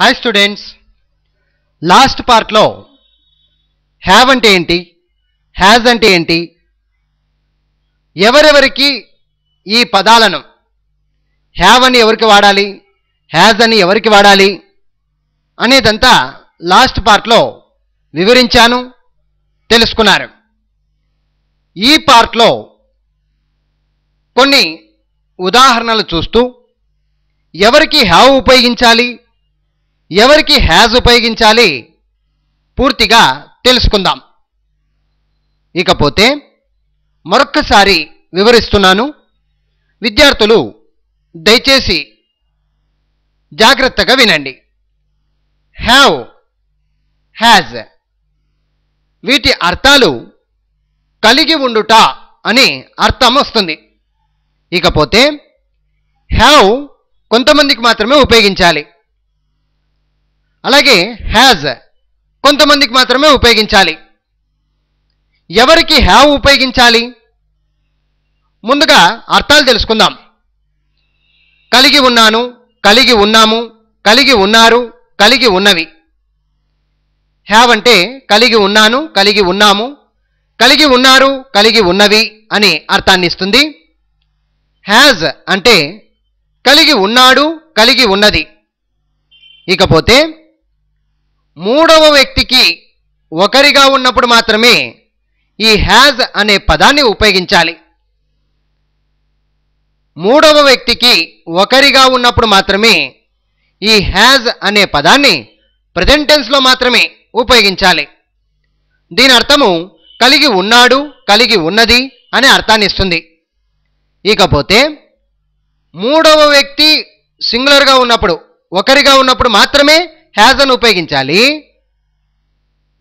Hi students last పార్ట్లో have అంటే ఏంటి హ్యాజ్ అంటే ఏంటి ఎవరెవరికి ఈ పదాలను హ్యావ్ అని ఎవరికి వాడాలి హ్యాజ్ అని ఎవరికి వాడాలి అనేదంతా లాస్ట్ పార్ట్లో వివరించాను తెలుసుకున్నారు. ఈ పార్ట్లో కొన్ని ఉదాహరణలు చూస్తూ ఎవరికి హ్యావ్ ఉపయోగించాలి ఎవరికి హ్యాజ్ ఉపయోగించాలి? పూర్తిగా తెలుసుకుందాం. ఇకపోతే మరొక్కసారి వివరిస్తున్నాను. విద్యార్థులు దయచేసి జాగ్రత్తగా వినండి. హ్యావ్ హ్యాజ్ వీటి అర్థాలు కలిగి ఉండుట అని అర్థం వస్తుంది. ఇకపోతే హ్యావ్ కొంతమందికి మాత్రమే ఉపయోగించాలి. అలాగే హ్యాజ్ కొంతమందికి మాత్రమే ఉపయోగించాలి. ఎవరికి హ్యావ్ ఉపయోగించాలి? ముందుగా అర్థాలు తెలుసుకుందాం. కలిగి ఉన్నాను కలిగి ఉన్నాము కలిగి ఉన్నారు కలిగి ఉన్నవి. హ్యావ్ అంటే కలిగి ఉన్నాను కలిగి ఉన్నాము కలిగి ఉన్నారు కలిగి ఉన్నవి అని అర్థాన్ని ఇస్తుంది. హ్యాజ్ అంటే కలిగి ఉన్నాడు కలిగి ఉన్నది. ఇకపోతే మూడవ వ్యక్తికి ఒకరిగా ఉన్నప్పుడు మాత్రమే ఈ హ్యాజ్ అనే పదాన్ని ఉపయోగించాలి. మూడవ వ్యక్తికి ఒకరిగా ఉన్నప్పుడు మాత్రమే ఈ హ్యాజ్ అనే పదాన్ని ప్రజెంటెన్స్లో మాత్రమే ఉపయోగించాలి. దీని అర్థము కలిగి ఉన్నాడు కలిగి ఉన్నది అనే అర్థాన్ని ఇస్తుంది. ఇకపోతే మూడవ వ్యక్తి సింగులర్గా ఉన్నప్పుడు ఒకరిగా ఉన్నప్పుడు మాత్రమే హ్యాజ్ అని ఉపయోగించాలి.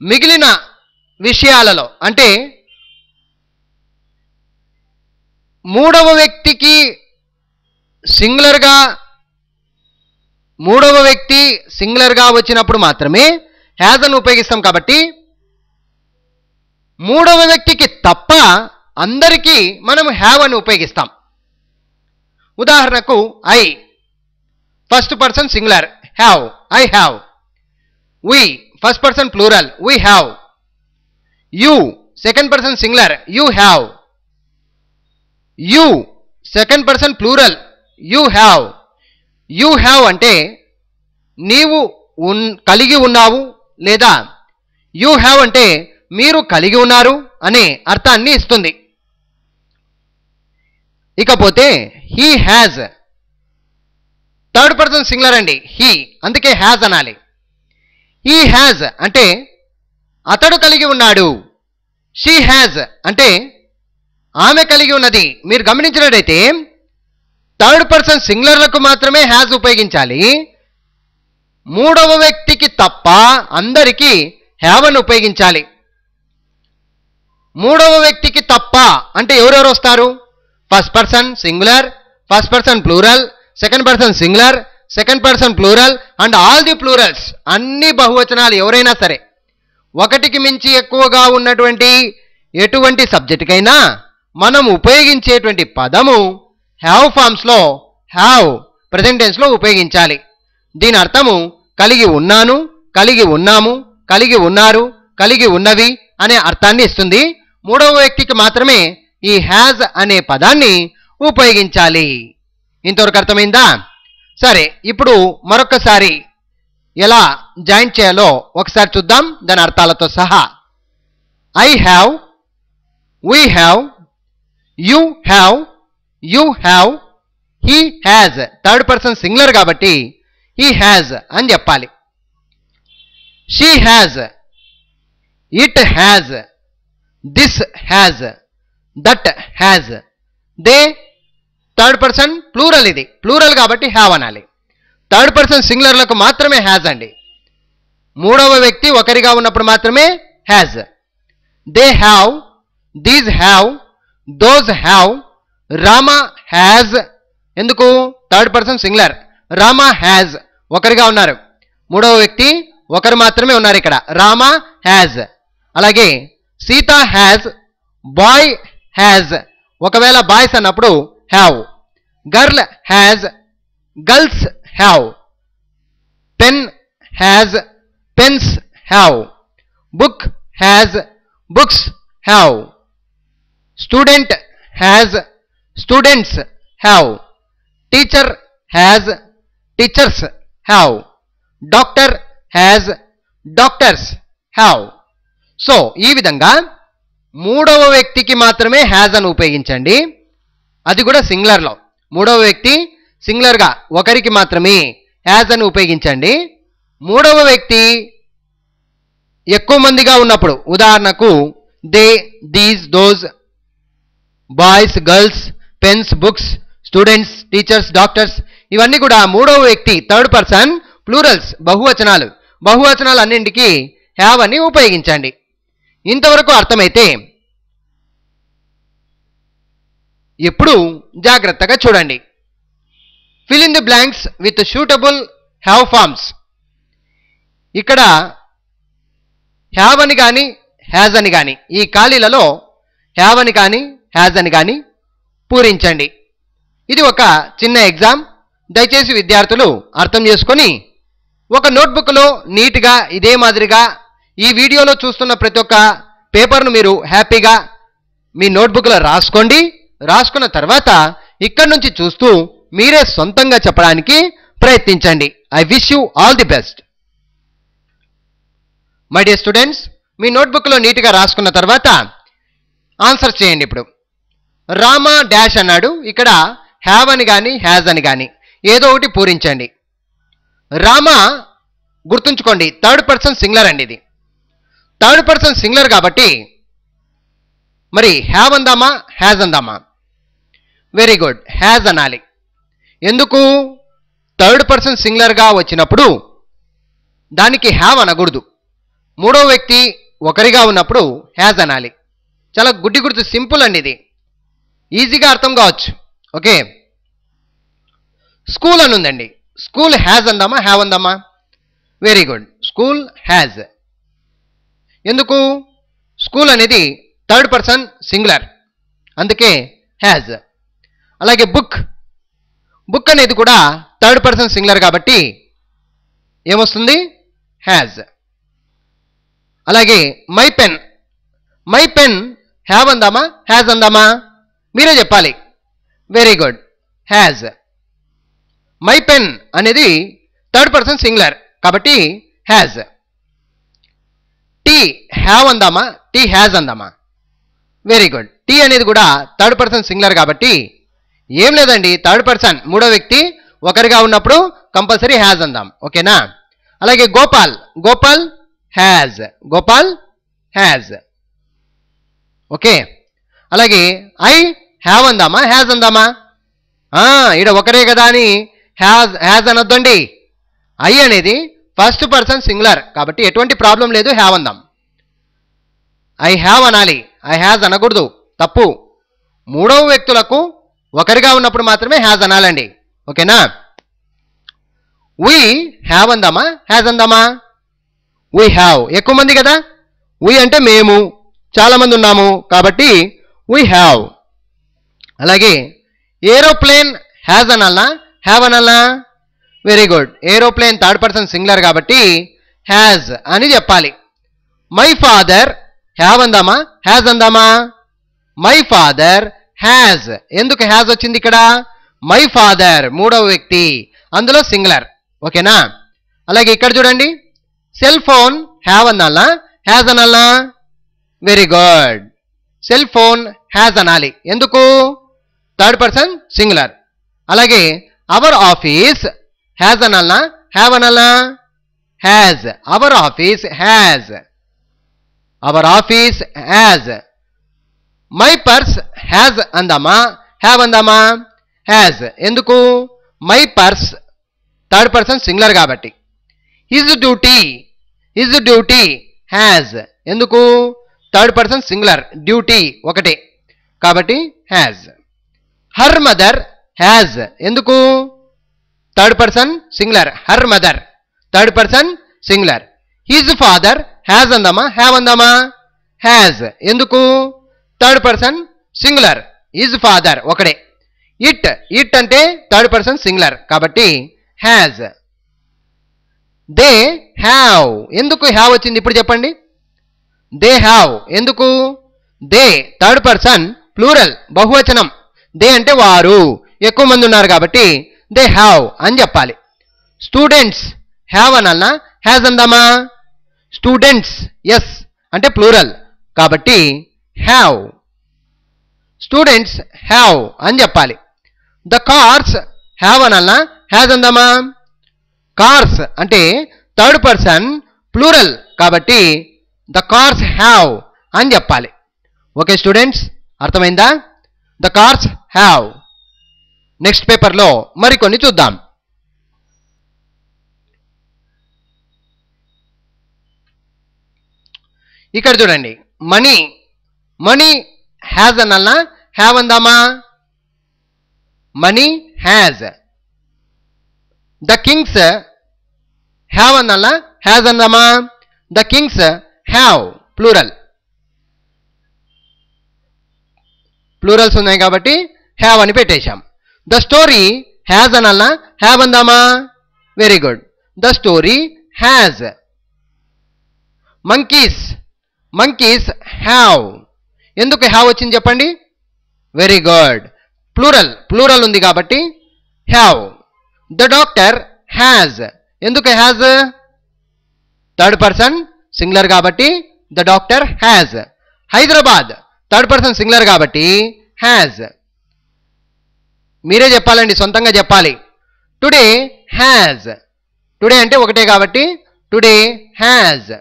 మిగిలిన విషయాలలో అంటే మూడవ వ్యక్తికి సింగులర్గా మూడవ వ్యక్తి సింగులర్గా వచ్చినప్పుడు మాత్రమే హ్యాజ్ అని ఉపయోగిస్తాం కాబట్టి మూడవ వ్యక్తికి తప్ప అందరికీ మనం హ్యావ్ అని ఉపయోగిస్తాం. ఉదాహరణకు I first person singular. Have I have we first person plural we have you second person singular you have you second person plural you have you have అంటే నీవు ఉన్ కలిగి ఉన్నావు లేదా యూ హ్యావ్ అంటే మీరు కలిగి ఉన్నారు అనే అర్థాన్ని ఇస్తుంది. ఇకపోతే he has third person singular అండి. హీ. అందుకే హ్యాజ్ అనాలి. హీ హ్యాజ్ అంటే అతడు కలిగి ఉన్నాడు. షీ హ్యాజ్ అంటే ఆమె కలిగి ఉన్నది. మీరు గమనించినట్టయితే థర్డ్ పర్సన్ సింగులర్లకు మాత్రమే హ్యాజ్ ఉపయోగించాలి. మూడవ వ్యక్తికి తప్ప అందరికీ హ్యావ్ అని ఉపయోగించాలి. మూడవ వ్యక్తికి తప్ప అంటే ఎవరెవరు వస్తారు? First person singular first person plural second person singular second person plural and all the plurals అన్ని బహువచనాలు ఎవరైనా సరే ఒకటికి మించి ఎక్కువగా ఉన్నటువంటి ఎటువంటి సబ్జెక్టుకైనా మనం ఉపయోగించేటువంటి పదము హ్యావ్ ఫామ్స్లో హ్యావ్ ప్రజెంటెన్స్లో ఉపయోగించాలి. దీని అర్థము కలిగి ఉన్నాను కలిగి ఉన్నాము కలిగి ఉన్నారు కలిగి ఉన్నవి అనే అర్థాన్ని ఇస్తుంది. మూడవ వ్యక్తికి మాత్రమే ఈ హ్యాజ్ అనే పదాన్ని ఉపయోగించాలి. ఇంతవరకు అర్థమైందా? సరే ఇప్పుడు మరొకసారి ఎలా జాయిన్ చేయాలో ఒకసారి చూద్దాం దాని అర్థాలతో సహా. I have we have you have you have he has third person singular కాబట్టి హీ హ్యాజ్ అని చెప్పాలి. She has it has this has that has they third person plural ఇది. ప్లూరల్ కాబట్టి హ్యావ్ అనాలి. థర్డ్ పర్సన్ సింగులర్లకు మాత్రమే has అండి. మూడవ వ్యక్తి ఒకరిగా ఉన్నప్పుడు మాత్రమే has they have these have those have Rama has ఎందుకు? Third person singular Rama has ఒకరిగా ఉన్నారు. మూడవ వ్యక్తి ఒకరు మాత్రమే ఉన్నారు ఇక్కడ. రామ హ్యాజ్ అలాగే సీత హ్యాజ్ బాయ్ హ్యాజ్ ఒకవేళ బాయ్స్ అన్నప్పుడు have girl has girls have pen has pens have book has books have student has students have teacher has teachers have doctor has doctors have so ఈ విధంగా మూడవ వ్యక్తికి మాత్రమే has అని ఉపయోగించండి. అది కూడా సింగులర్లో. మూడవ వ్యక్తి సింగులర్గా ఒకరికి మాత్రమే హ్యాజ్ అని ఉపయోగించండి. మూడవ వ్యక్తి ఎక్కువ మందిగా ఉన్నప్పుడు ఉదాహరణకు they these those boys girls pens books students teachers doctors ఇవన్నీ కూడా మూడవ వ్యక్తి థర్డ్ పర్సన్ ప్లూరల్స్ బహువచనాలు. బహువచనాలు అన్నింటికి హ్యావ్ అని ఉపయోగించండి. ఇంతవరకు అర్థమైతే ఎప్పుడూ జాగ్రత్తగా చూడండి. Fill in the blanks with suitable have forms ఇక్కడ హ్యావ్ అని కానీ హ్యాజ్ అని కానీ ఈ ఖాళీలలో హ్యావ్ అని కానీ హ్యాజ్ అని కానీ పూరించండి. ఇది ఒక చిన్న ఎగ్జామ్ దయచేసి విద్యార్థులు అర్థం చేసుకొని ఒక నోట్బుక్లో నీట్గా ఇదే మాదిరిగా ఈ వీడియోలో చూస్తున్న ప్రతి ఒక్క పేపర్ను మీరు హ్యాపీగా మీ నోట్బుక్లో రాసుకోండి. రాసుకున్న తర్వాత ఇక్కడి నుంచి చూస్తూ మీరే సొంతంగా చెప్పడానికి ప్రయత్నించండి. I wish you all the best my dear students మీ నోట్బుక్లో నీట్గా రాసుకున్న తర్వాత ఆన్సర్ చేయండి ఇప్పుడు. రామా డాష్ అన్నాడు. ఇక్కడ హ్యావ్ అని కానీ హ్యాజ్ అని కానీ ఏదో ఒకటి పూరించండి. రామా గుర్తుంచుకోండి థర్డ్ పర్సన్ సింగులర్ అండి ఇది. థర్డ్ పర్సన్ సింగులర్ కాబట్టి మరి హ్యావ్ అందామా హ్యాజ్ అందామా? Very good. హ్యాజ్ అనాలి ఎందుకు? థర్డ్ పర్సన్ సింగులర్గా వచ్చినప్పుడు దానికి హ్యావ్ అనకూడదు. మూడో వ్యక్తి ఒకరిగా ఉన్నప్పుడు హ్యాజ్ అనాలి చాలా గుడ్డి గుర్తు సింపుల్ అండి ఇది. ఈజీగా అర్థం కావచ్చు. ఓకే? స్కూల్ అని ఉందండి. స్కూల్ హ్యాజ్ అందామా? హ్యావ్ అందామా? Very good. స్కూల్ హ్యాజ్ ఎందుకు? స్కూల్ అనేది థర్డ్ పర్సన్ సింగులర్. అందుకే హ్యాజ్ అలాగే బుక్. బుక్ అనేది కూడా థర్డ్ పర్సన్ సింగులర్ కాబట్టి ఏమొస్తుంది? హ్యాజ్ అలాగే my pen my pen have అందామా? హ్యాజ్ అందామా? మీరే చెప్పాలి. Very good has my pen అనేది థర్డ్ పర్సన్ సింగులర్ కాబట్టి హ్యాజ్ టీ హ్యావ్ అందామా? టీ హ్యాజ్ అందామా? వెరీ గుడ్ టీ అనేది కూడా థర్డ్ పర్సన్ సింగులర్ కాబట్టి ఏం లేదండి థర్డ్ పర్సన్ మూడో వ్యక్తి ఒకరిగా ఉన్నప్పుడు కంపల్సరీ హ్యాజ్ అందాం ఓకేనా? అలాగే Gopal Gopal has Gopal has okay? అలాగే ఐ హ్యావ్ అందామా హ్యాజ్ అందామా? ఈడ ఒకరే కదా అని హ్యాజ్ హ్యాజ్ అనొద్దండి. ఐ అనేది ఫస్ట్ పర్సన్ సింగులర్ కాబట్టి ఎటువంటి ప్రాబ్లం లేదు హ్యావ్ అందాం. ఐ హ్యావ్ అనాలి ఐ హ్యాజ్ అనకూడదు తప్పు. మూడవ వ్యక్తులకు ఒకరిగా ఉన్నప్పుడు మాత్రమే హ్యాజ్ అనాలండి. ఓకేనా? వీ హ్యావ్ అందామా? హ్యాజ్ అందామా? వీ హ్యావ్ ఎక్కువ మంది కదా? వీ అంటే మేము. చాలామంది ఉన్నాము. కాబట్టి వీ హ్యావ్ అలాగే ఏరోప్లేన్ హ్యాజ్ అనాలనా? Have అనాలనా? Very good aeroplane third person singular కాబట్టి హ్యాజ్ అని చెప్పాలి. మై ఫాదర్ హ్యావ్ అందామా? హ్యాజ్ అందామా? మై ఫాదర్ హ్యాజ్ ఎందుకు హ్యాజ్ వచ్చింది ఇక్కడ? మై ఫాదర్ మూడవ వ్యక్తి. అందులో సింగులర్ ఓకేనా? అలాగే ఇక్కడ చూడండి. సెల్ ఫోన్ హ్యావ్ అనాలా? హ్యాజ్ అనాలా? Very good cell phone has అనాలి. ఎందుకు? థర్డ్ పర్సన్ సింగులర్ అలాగే అవర్ ఆఫీస్ హ్యాజ్ అనాలా? హ్యావ్ అనాలా? Has our office has our office has my purse has అందామా హ్యావ్ అందామా హ్యాజ్ ఎందుకు? My purse third person singular కాబట్టి. His duty his duty has ఎందుకు? థర్డ్ పర్సన్ సింగులర్ డ్యూటీ ఒకటే. కాబట్టి హ్యాజ్ హర్ మదర్ హ్యాజ్ ఎందుకు? Third person singular her mother third person singular his father has అందామా have అందామా has ఎందుకు? Third person singular his father ఒకడే. It it అంటే third person singular కాబట్టి has they have ఎందుకు హ్యావ్ వచ్చింది? ఇప్పుడు చెప్పండి. దే హ్యావ్ ఎందుకు? దే థర్డ్ పర్సన్ ప్లూరల్ బహువచనం. దే అంటే వారు. ఎక్కువ మంది ఉన్నారు కాబట్టి దే హ్యావ్ అని చెప్పాలి. స్టూడెంట్స్ హ్యావ్ అనన్నా హ్యాజ్ అందామా? స్టూడెంట్స్ ఎస్ అంటే ప్లూరల్ కాబట్టి హ్యావ్ స్టూడెంట్స్ హ్యావ్ అని చెప్పాలి. ద కార్స్ హ్యావ్ అనన్నా హ్యాజ్ అందామా కార్స్ అంటే థర్డ్ పర్సన్ ప్లూరల్ కాబట్టి ద కార్స్ హ్యావ్ అని చెప్పాలి. ఓకే స్టూడెంట్స్ అర్థమైందా? ద కార్స్ హ్యావ్ నెక్స్ట్ పేపర్లో మరికొన్ని చూద్దాం. ఇక్కడ చూడండి. మనీ మనీ హ్యాజ్ అన్నల్లా హ్యావ్ అందామా money has the kings have అన్నల్లా has అందామా the kings have plural plurals ఉన్నాయి కాబట్టి హ్యావ్ అని పెట్టేశాం ద స్టోరీ హ్యాజ్ అనల్లా హ్యావ్ అందామా very good the story has monkeys monkeys have ఎందుకు హ్యావ్ వచ్చింది చెప్పండి? వెరీ గుడ్ ప్లూరల్ ప్లూరల్ ఉంది కాబట్టి హ్యావ్ ద డాక్టర్ హ్యాజ్ ఎందుకు హ్యాజ్ థర్డ్ పర్సన్ సింగులర్ కాబట్టి the doctor has Hyderabad third person singular కాబట్టి హ్యాజ్ మీరే చెప్పాలండి సొంతంగా చెప్పాలి. టుడే హ్యాజ్ టుడే అంటే ఒకటే కాబట్టి today has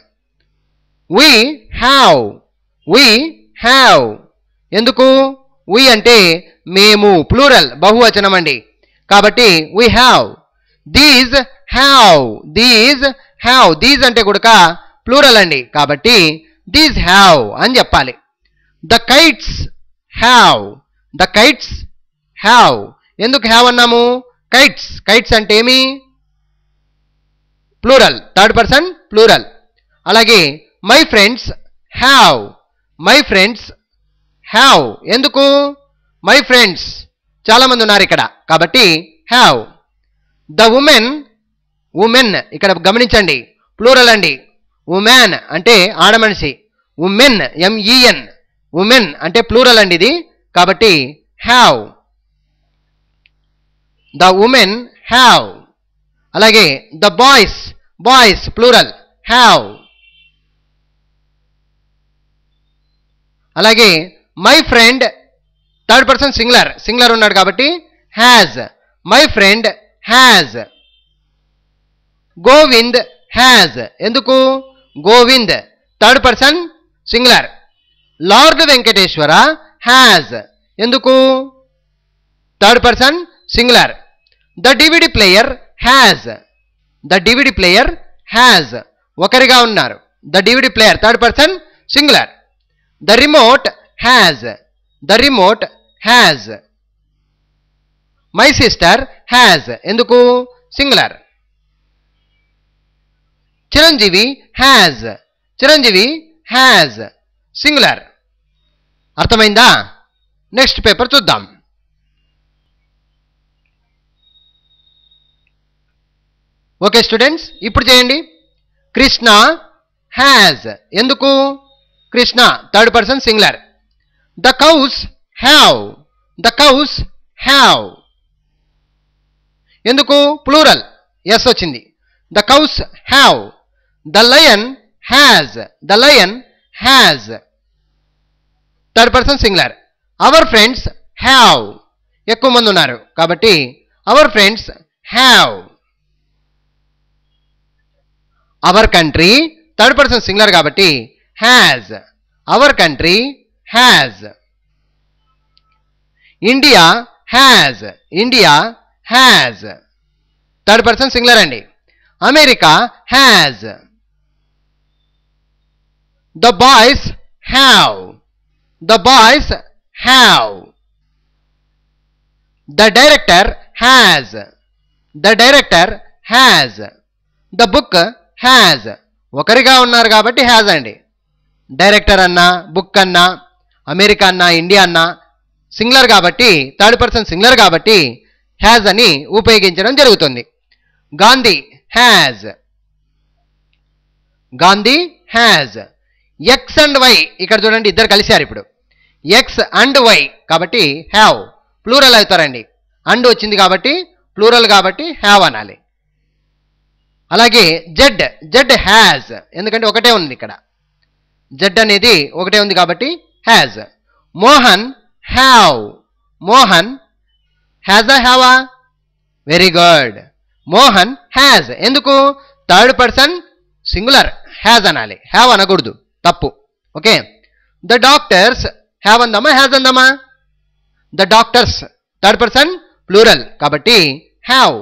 we have we have ఎందుకు? వి అంటే మేము ప్లూరల్ బహువచనం అండి కాబట్టి we have these have these have these అంటే కూడా ప్లూరల్ అండి. కాబట్టి దీస్ హ్యావ్ అని చెప్పాలి. The kites have the kites have ఎందుకు హ్యావ్ అన్నాము? కైట్స్ కైట్స్ అంటే ఏమి? ప్లూరల్ థర్డ్ పర్సన్ ప్లూరల్ అలాగే my friends have my friends have ఎందుకు? మై ఫ్రెండ్స్ చాలామంది ఉన్నారు ఇక్కడ. కాబట్టి హ్యావ్ ద ఉమెన్ ఉమెన్ ఇక్కడ గమనించండి. ప్లూరల్ అండి. ఉమెన్ అంటే ఆడమనిషి. Women M E N women అంటే ప్లూరల్ అండి ఇది. కాబట్టి హ్యావ్ ద ఉమెన్ హ్యావ్ అలాగే the boys boys plural have అలాగే my friend third person singular singular ఉన్నాడు కాబట్టి has my friend has Govind has ఎందుకు? Govind third person singular lord Venkateswara has ఎందుకు? Third person singular the DVD player has the DVD player has ఒకరిగా ఉన్నారు. The DVD player third person singular the remote has the remote has my sister has ఎందుకు? Singular Chiranjeevi has Chiranjeevi has singular అర్థమైందా? Next paper చూద్దాం. Okay students ఇప్పుడు చేయండి. Krishna has ఎందుకు? Krishna third person singular the cows have the cows have ఎందుకు? Plural yes వచ్చింది. The cows have the lion has the lion has third person singular our friends have ఎక్కువ మంది ఉన్నారు. కాబట్టి our friends have our country third person singular కాబట్టి has our country has India has India has third person singular అండి America has the boys have the boys have the director has the director has the book has ఒకరిగా ఉన్నారు కాబట్టి has అండి director అన్నా book అన్నా America అన్నా India అన్నా singular కాబట్టి థర్డ్ పర్సన్ సింగులర్ కాబట్టి హ్యాజ్ అని ఉపయోగించడం జరుగుతుంది. Gandhi has Gandhi has X and Y ఇక్కడ చూడండి ఇద్దరు కలిశారు ఇప్పుడు. ఎక్స్ అండ్ వై కాబట్టి హ్యావ్ ప్లూరల్ అవుతారండి. అండ్ వచ్చింది కాబట్టి ప్లూరల్ కాబట్టి హ్యావ్ అనాలి. అలాగే జెడ్ జెడ్ హ్యాజ్ ఎందుకంటే ఒకటే ఉంది ఇక్కడ. జెడ్ అనేది ఒకటే ఉంది కాబట్టి has Mohan have Mohan has అ హ్యావా వెరీ గుడ్ మోహన్ హ్యాజ్ ఎందుకు? థర్డ్ పర్సన్ సింగులర్ హ్యాజ్ అనాలి. హ్యావ్ అనకూడదు. తప్పు. ఓకే ద డాక్టర్స్ హ్యావ్ అందామా? హ్యాజ్ అందామా? The doctors third person plural కాబట్టి have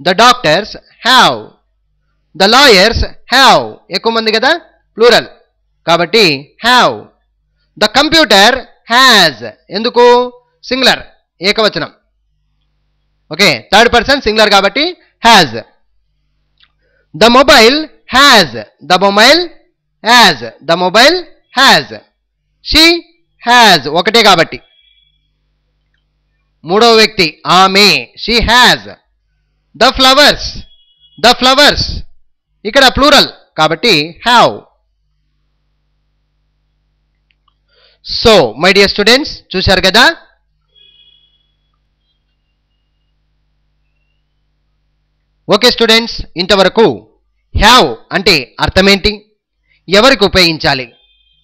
the doctors have the lawyers have ఎక్కువ మంది కదా? ప్లూరల్ కాబట్టి హ్యావ్ ద కంప్యూటర్ హ్యాజ్ ఎందుకు? సింగులర్ ఏకవచనం. ఓకే థర్డ్ పర్సన్ సింగులర్ కాబట్టి has the mobile has the mobile has the mobile has she has ఒకటే కాబట్టి. మూడవ వ్యక్తి ఆమె. She has the flowers the flowers ఇక్కడ ప్లూరల్ కాబట్టి have so my dear students చూశారు కదా? ఓకే స్టూడెంట్స్ ఇంతవరకు హ్యావ్ అంటే అర్థమేంటి? ఎవరికి ఉపయోగించాలి?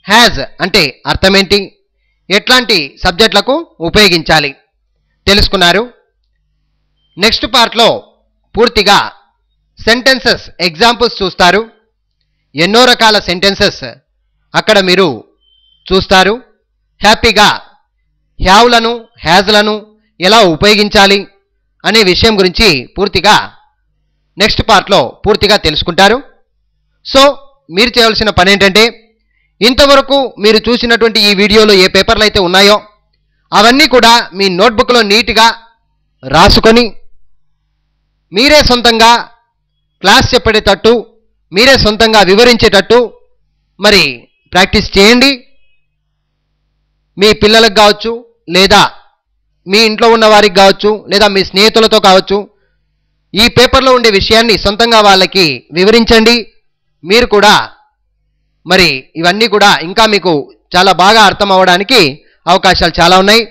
హ్యాజ్ అంటే అర్థమేంటి? ఎట్లాంటి సబ్జెక్టులకు ఉపయోగించాలి? తెలుసుకున్నారు? నెక్స్ట్ పార్ట్లో పూర్తిగా సెంటెన్సెస్ ఎగ్జాంపుల్స్ చూస్తారు. ఎన్నో రకాల సెంటెన్సెస్ అక్కడ మీరు చూస్తారు. హ్యాపీగా హ్యావ్లను హ్యాజ్లను ఎలా ఉపయోగించాలి అనే విషయం గురించి పూర్తిగా నెక్స్ట్ పార్ట్లో పూర్తిగా తెలుసుకుంటారు. సో మీరు చేయవలసిన పని ఏంటంటే ఇంతవరకు మీరు చూసినటువంటి ఈ వీడియోలో ఏ పేపర్లు అయితే ఉన్నాయో అవన్నీ కూడా మీ నోట్బుక్లో నీట్గా రాసుకొని మీరే సొంతంగా క్లాస్ చెప్పేటట్టు మీరే సొంతంగా వివరించేటట్టు మరి ప్రాక్టీస్ చేయండి. మీ పిల్లలకు కావచ్చు లేదా మీ ఇంట్లో ఉన్న వారికి కావచ్చు లేదా మీ స్నేహితులతో కావచ్చు ఈ పేపర్లో ఉండే విషయాన్ని సొంతంగా వాళ్ళకి వివరించండి. మీరు కూడా మరి ఇవన్నీ కూడా ఇంకా మీకు చాలా బాగా అర్థం అవ్వడానికి అవకాశాలు చాలా ఉన్నాయి.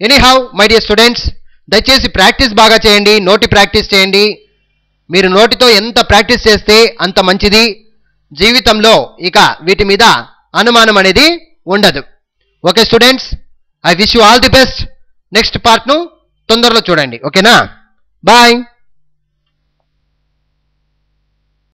ఎనీహౌ మై డియర్ స్టూడెంట్స్ దయచేసి ప్రాక్టీస్ బాగా చేయండి నోటి ప్రాక్టీస్ చేయండి. మీరు నోటితో ఎంత ప్రాక్టీస్ చేస్తే అంత మంచిది. జీవితంలో ఇక వీటి మీద అనుమానం అనేది ఉండదు. Okay students I wish you all the best next పార్ట్ను తొందరలో చూడండి. ఓకేనా బాయ్